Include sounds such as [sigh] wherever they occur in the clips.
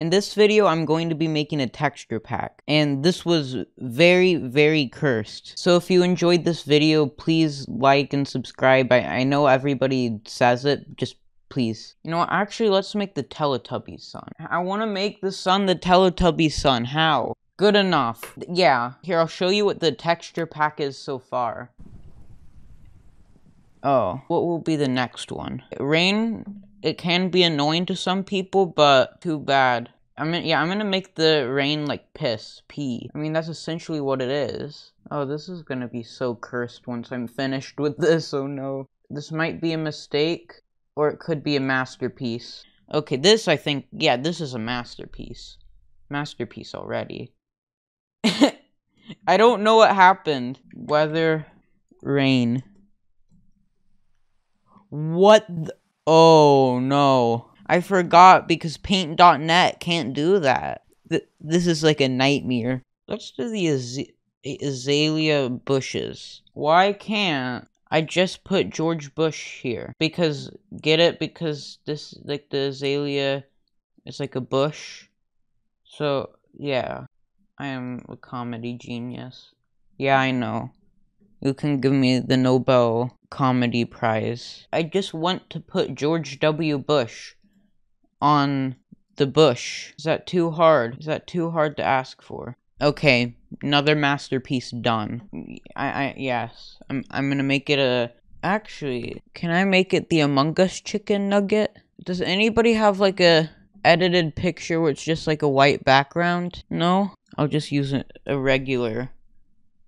In this video, I'm going to be making a texture pack, and this was very, very cursed. So if you enjoyed this video, please like and subscribe. I, I know everybody says it, just please. You know actually, let's make the Teletubbies sun. I want to make the sun the Teletubbies sun. How? Good enough. Yeah, here, I'll show you what the texture pack is so far. Oh, what will be the next one? Rain it can be annoying to some people, but too bad. I mean, yeah, I'm gonna make the rain like piss, pee. I mean, that's essentially what it is. Oh, this is gonna be so cursed once I'm finished with this, oh no. This might be a mistake, or it could be a masterpiece. Okay, this I think, yeah, this is a masterpiece. Masterpiece already. [laughs] I don't know what happened. Weather, rain. What Oh no. I forgot because paint.net can't do that. Th this is like a nightmare. Let's do the az azalea bushes. Why can't I just put George Bush here? Because, get it? Because this, like, the azalea is like a bush. So, yeah. I am a comedy genius. Yeah, I know. You can give me the Nobel Comedy Prize. I just want to put George W. Bush on the bush. Is that too hard? Is that too hard to ask for? Okay, another masterpiece done. I, I, yes. I'm, I'm gonna make it a, actually, can I make it the Among Us chicken nugget? Does anybody have like a edited picture where it's just like a white background? No? I'll just use a, a regular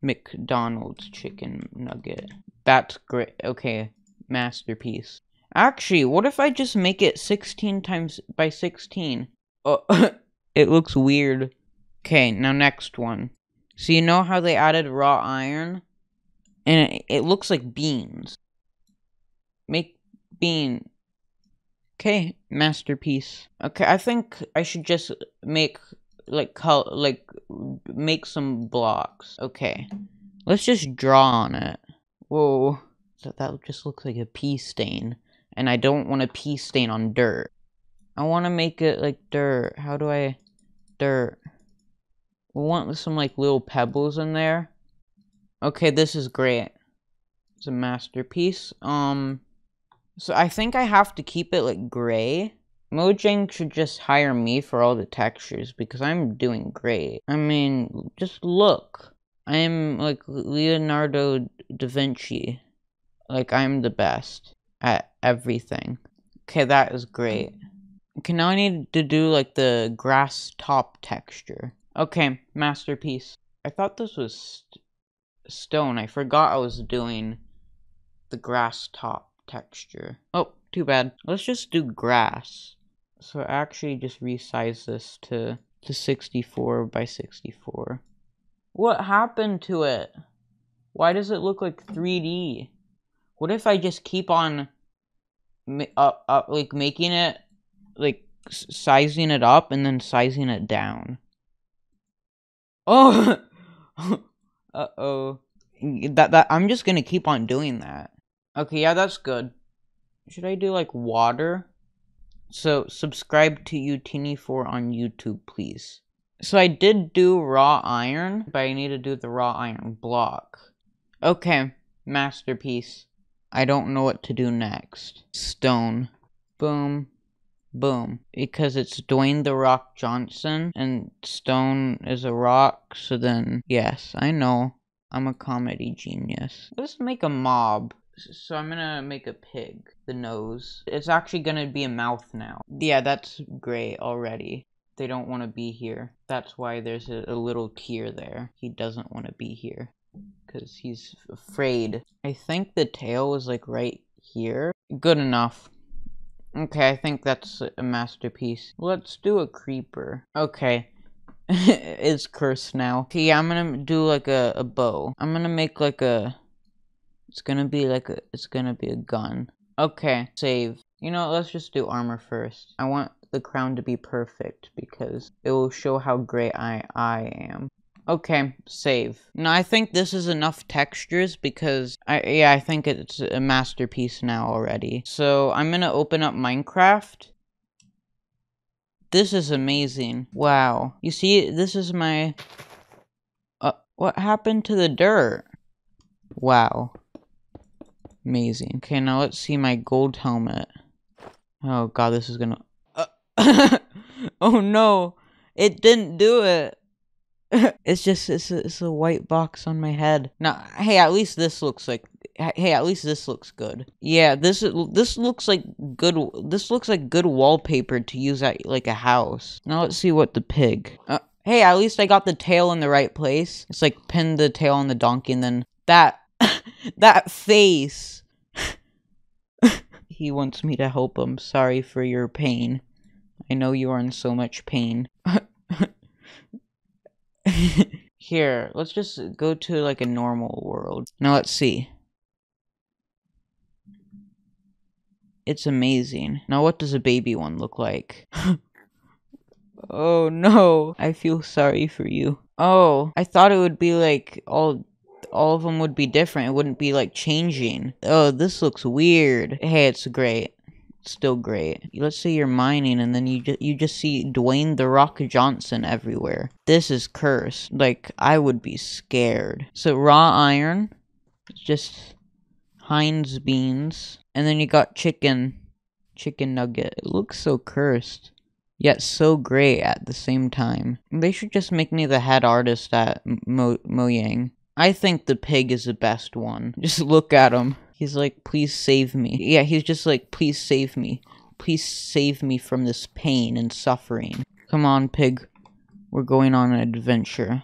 McDonald's chicken nugget. That's great. Okay, masterpiece. Actually, what if I just make it 16 times by 16? Oh, [laughs] it looks weird. Okay, now next one. So you know how they added raw iron? And it, it looks like beans. Make bean. Okay, masterpiece. Okay, I think I should just make like color like make some blocks. Okay. Let's just draw on it. Whoa. So that just looks like a pea stain. And I don't want a pea stain on dirt. I want to make it like dirt. How do I... Dirt. We want some like little pebbles in there. Okay, this is great. It's a masterpiece. Um... So I think I have to keep it like gray. Mojang should just hire me for all the textures because I'm doing great. I mean, just look. I'm like Leonardo da Vinci. Like, I'm the best at everything. Okay, that is great. Okay, now I need to do like the grass top texture. Okay, masterpiece. I thought this was st stone. I forgot I was doing the grass top texture. Oh, too bad. Let's just do grass. So actually just resize this to, to 64 by 64. What happened to it? Why does it look like 3D? What if I just keep on up, up, like making it, like sizing it up and then sizing it down? Oh! [laughs] Uh-oh. That, that, I'm just gonna keep on doing that. Okay, yeah, that's good. Should I do, like, water? So subscribe to Utini4 on YouTube, please. So I did do raw iron, but I need to do the raw iron block. Okay, masterpiece. I don't know what to do next. Stone. Boom. Boom. Because it's Dwayne The Rock Johnson, and stone is a rock, so then, yes, I know. I'm a comedy genius. Let's make a mob. So I'm gonna make a pig. The nose. It's actually gonna be a mouth now. Yeah, that's great already. They don't want to be here. That's why there's a, a little tear there. He doesn't want to be here. Because he's afraid. I think the tail is like right here. Good enough. Okay, I think that's a masterpiece. Let's do a creeper. Okay. [laughs] it's cursed now. Okay, I'm gonna do like a, a bow. I'm gonna make like a it's gonna be like a, it's gonna be a gun. Okay, save. You know, let's just do armor first. I want the crown to be perfect because it will show how great I, I am. Okay, save. Now I think this is enough textures because I yeah, I think it's a masterpiece now already. So I'm gonna open up Minecraft. This is amazing. Wow. You see, this is my... Uh, what happened to the dirt? Wow. Amazing. Okay, now let's see my gold helmet. Oh god, this is gonna... Uh, [laughs] oh no! It didn't do it! [laughs] it's just, it's a, it's a white box on my head. Now, hey, at least this looks like hey, at least this looks good. Yeah, this this looks like good. This looks like good wallpaper to use at like a house. Now let's see what the pig. Uh, hey, at least I got the tail in the right place. It's like pin the tail on the donkey and then that that face. [laughs] he wants me to help him. Sorry for your pain. I know you are in so much pain. [laughs] Here, let's just go to like a normal world. Now let's see. It's amazing. Now what does a baby one look like? [laughs] oh no, I feel sorry for you. Oh, I thought it would be like all all of them would be different. It wouldn't be like changing. Oh, this looks weird. Hey, it's great. still great. Let's say you're mining and then you you just see Dwayne the Rock Johnson everywhere. This is cursed. Like I would be scared. So raw iron, just Heinz beans, and then you got chicken, chicken nugget. It looks so cursed, yet so great at the same time. They should just make me the head artist at Mo Mojang. I think the pig is the best one. [laughs] Just look at him. He's like, please save me. Yeah, he's just like, please save me. Please save me from this pain and suffering. Come on, pig. We're going on an adventure.